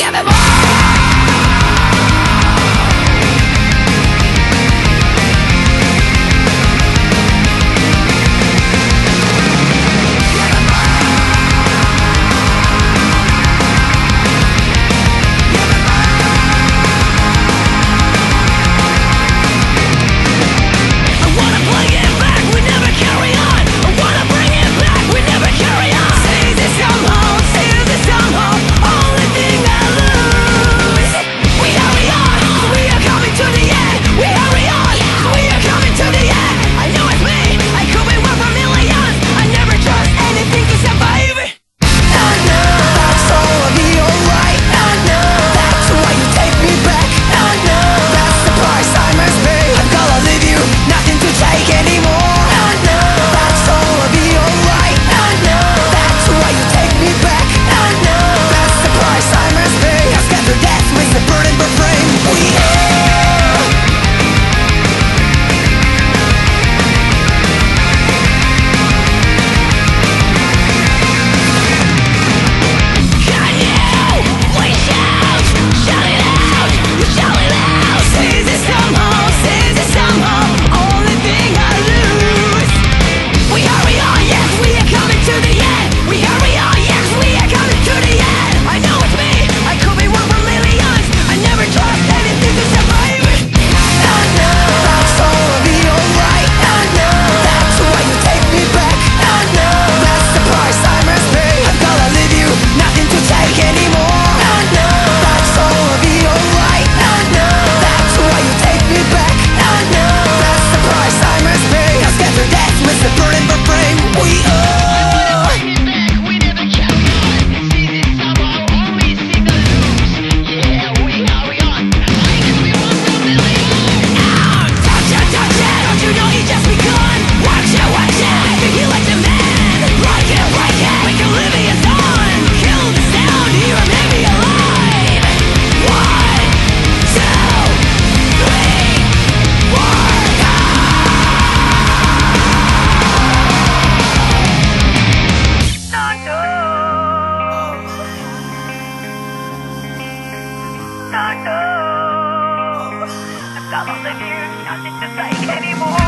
give it more not know. I've got all of you, nothing to like anymore.